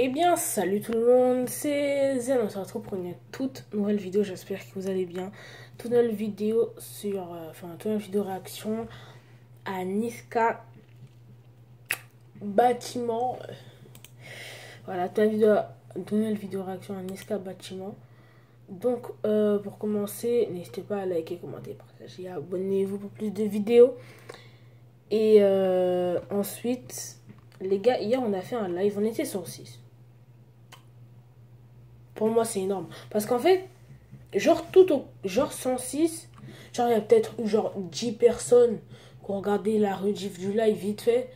Eh bien, salut tout le monde, c'est Zen, on se retrouve pour une toute nouvelle vidéo, j'espère que vous allez bien. Toute nouvelle vidéo sur, euh, enfin, toute nouvelle vidéo réaction à Niska Bâtiment. Voilà, toute nouvelle vidéo, réaction à Niska Bâtiment. Donc, euh, pour commencer, n'hésitez pas à liker, commenter, partager, abonnez-vous pour plus de vidéos. Et euh, ensuite, les gars, hier on a fait un live, on était sur 6. Pour moi, c'est énorme. Parce qu'en fait, genre tout au, genre 106, genre il y a peut-être eu genre 10 personnes qui ont regardé la rediff du live vite fait.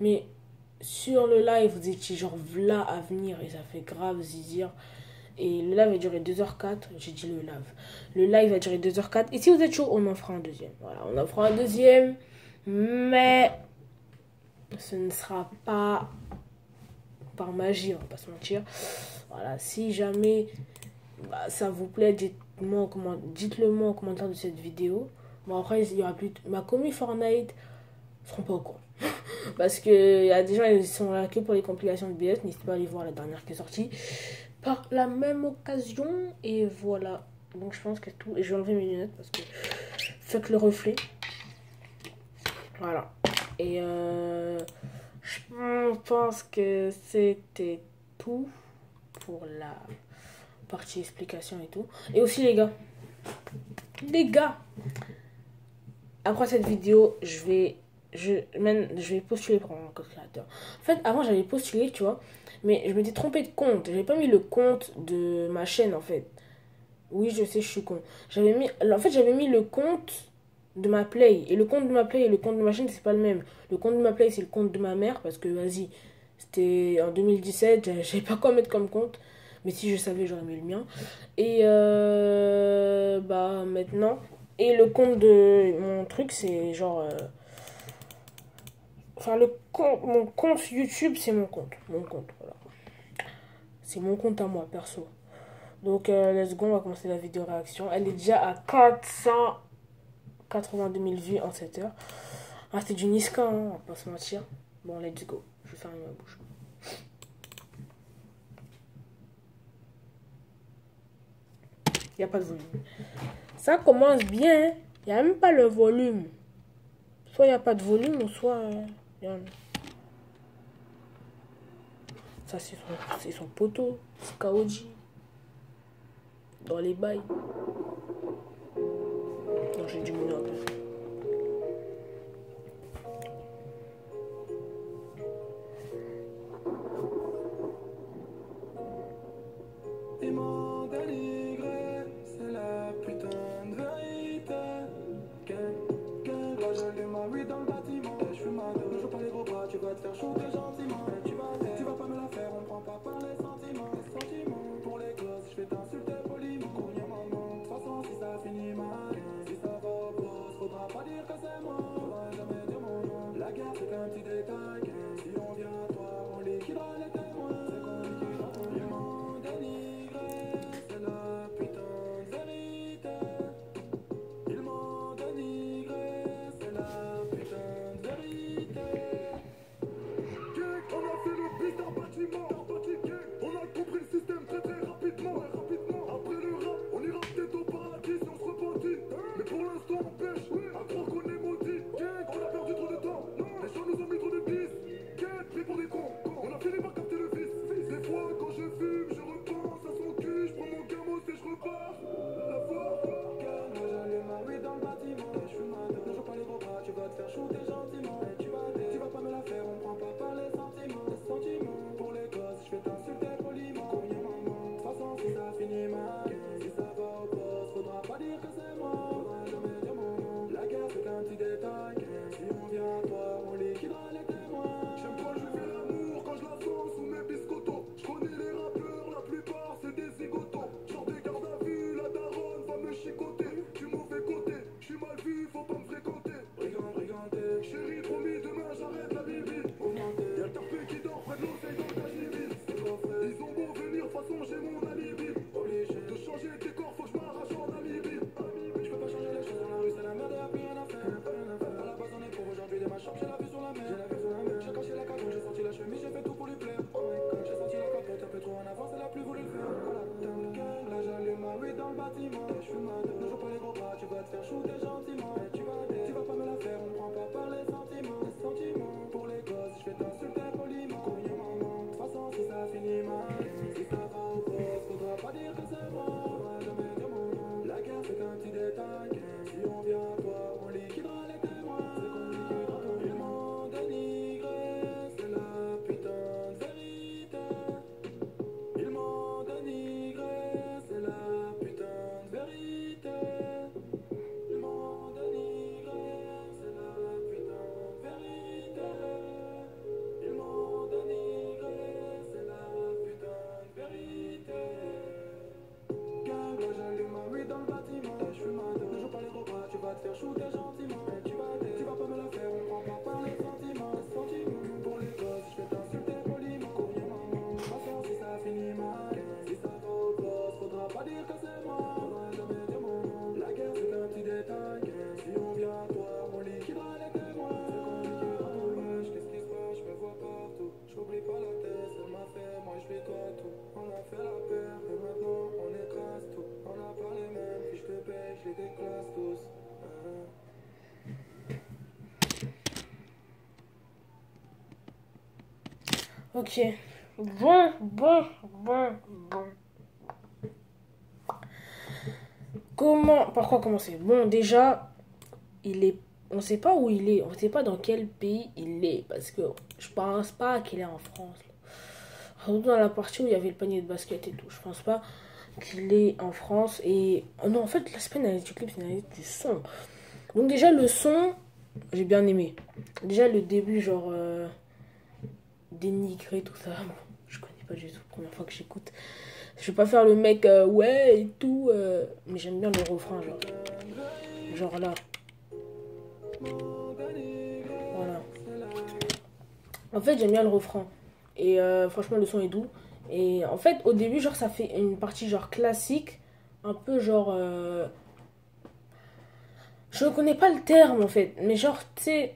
Mais sur le live, vous étiez genre là à venir et ça fait grave zizir. Et le live a duré 2h04. J'ai dit le live. Le live a duré 2h04. Et si vous êtes chaud, on en fera un deuxième. Voilà, on en fera un deuxième. Mais ce ne sera pas par magie, on va pas se mentir. Voilà, si jamais bah, ça vous plaît, dites-le moi en commentaire de cette vidéo. Bon, après, il y aura plus. Ma commu Fortnite seront pas au courant. Parce que y a des gens qui sont là que pour les compilations de BS. N'hésitez pas à aller voir la dernière qui est sortie. Par la même occasion. Et voilà. Donc je pense que tout. Et je vais enlever mes lunettes parce que faites le reflet. Voilà. Et euh, je pense que c'était tout pour la partie explication et tout. Et aussi les gars. Les gars. Après cette vidéo, je vais je, je vais postuler pour code créateur. En fait, avant, j'avais postulé, tu vois. Mais je m'étais trompé de compte. J'avais pas mis le compte de ma chaîne, en fait. Oui, je sais, je suis con. J'avais mis... En fait, j'avais mis le compte de ma play. Et le compte de ma play et le compte de ma chaîne, c'est pas le même. Le compte de ma play, c'est le compte de ma mère. Parce que, vas-y, c'était en 2017. J'avais pas quoi mettre comme compte. Mais si je savais, j'aurais mis le mien. Et, euh, bah, maintenant. Et le compte de mon truc, c'est genre. Euh, enfin, le compte, mon compte YouTube, c'est mon compte. Mon compte, voilà. C'est mon compte à moi, perso. Donc, euh, let's go, on va commencer la vidéo réaction. Elle est déjà à 400. 82 000 vues en 7 heures. Ah, c'était du Niska, hein, on va pas se mentir. Bon, let's go. Je vais fermer ma bouche. Il n'y a pas de volume. Ça commence bien. Il n'y a même pas le volume. Soit il n'y a pas de volume, soit... y a... Ça, c'est son, son poteau. C'est Kaoji. Dans les bails j'ai diminué c'est through the la on. On n'a pas les mêmes je tous. Ah. Ok. Bon, bon, bon, bon. Comment, par quoi commencer? Bon, déjà, il est, on sait pas où il est, on ne sait pas dans quel pays il est, parce que je pense pas qu'il est en France. Surtout dans la partie où il y avait le panier de basket et tout, je pense pas qu'il est en France. Et oh non, en fait, l'aspect analyse du clip, c'est du son. Donc déjà le son, j'ai bien aimé. Déjà le début, genre euh, dénigré tout ça. Je connais pas du tout, première fois que j'écoute. Je vais pas faire le mec euh, ouais et tout, euh, mais j'aime bien le refrain, genre. Genre là. Voilà. En fait, j'aime bien le refrain. Et euh, franchement, le son est doux. Et en fait, au début, genre, ça fait une partie genre classique. Un peu genre. euh, Je ne connais pas le terme en fait. Mais genre, tu sais.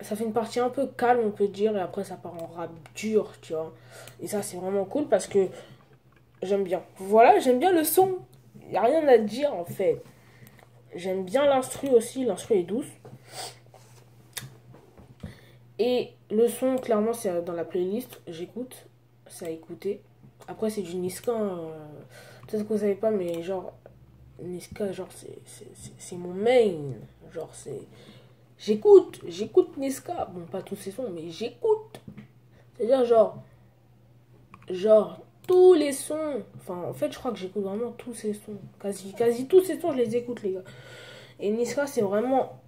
Ça fait une partie un peu calme, on peut dire. Et après, ça part en rap dur, tu vois. Et ça, c'est vraiment cool parce que j'aime bien. Voilà, j'aime bien le son. Il a rien à dire en fait. J'aime bien l'instru aussi. L'instru est douce. Et le son, clairement, c'est dans la playlist. J'écoute. C'est à écouter. Après, c'est du Niska. hein. Peut-être que vous savez pas, mais genre, Niska, genre, c'est- mon main. Genre, c'est. J'écoute. J'écoute Niska. Bon, pas tous ses sons, mais j'écoute. C'est-à-dire, genre. Genre, tous les sons. Enfin, en fait, je crois que j'écoute vraiment tous ces sons. Quasi, quasi tous ces sons, je les écoute, les gars. Et Niska, c'est vraiment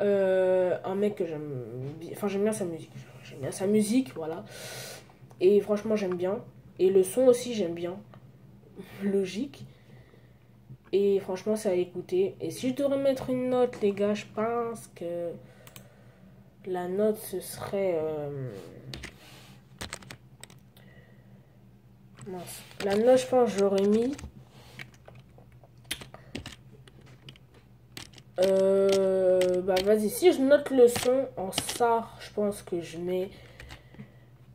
euh, un mec que j'aime bien. Enfin, j'aime bien sa musique. J'aime bien sa musique, voilà. Et franchement, j'aime bien. Et le son aussi, j'aime bien. Logique. Et franchement, c'est à écouter. Et si je devrais mettre une note, les gars, je pense que la note, ce serait. euh, mince. La note, je pense, j'aurais mis. Euh, bah vas-y, si je note le son en SAR, je pense que je mets.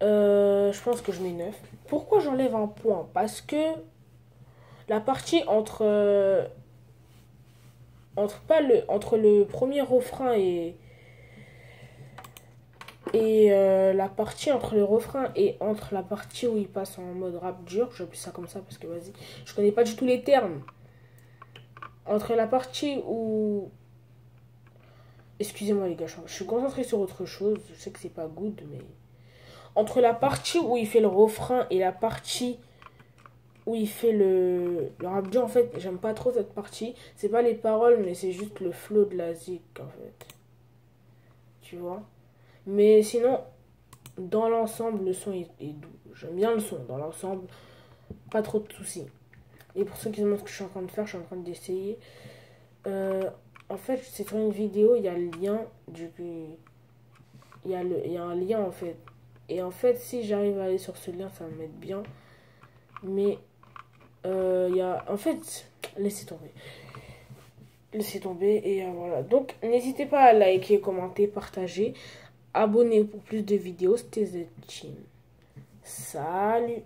euh, je pense que je mets 9. Pourquoi j'enlève un point? Parce que la partie entre. euh, entre, pas le, entre le premier refrain et. Et euh, la partie entre le refrain et entre la partie où il passe en mode rap dur, j'appuie ça comme ça parce que vas-y, je connais pas du tout les termes. Entre la partie où Excusez-moi les gars, je suis concentré sur autre chose. Je sais que c'est pas good, mais entre la partie où il fait le refrain et la partie où il fait le, le rap dur, en fait, j'aime pas trop cette partie. C'est pas les paroles, mais c'est juste le flow de la zik, en fait. Tu vois? Mais sinon, dans l'ensemble, le son est doux. J'aime bien le son. Dans l'ensemble, pas trop de soucis. Et pour ceux qui demandent ce que je suis en train de faire, je suis en train d'essayer. Euh, en fait, c'est sur une vidéo, il y a le lien du. Il y, a le, il y a un lien en fait. Et en fait, si j'arrive à aller sur ce lien, ça va mettre bien. Mais euh, il y a. En fait, laissez tomber. Laissez tomber et euh, voilà. Donc, n'hésitez pas à liker, commenter, partager. Abonnez-vous pour plus de vidéos. C'était The. Salut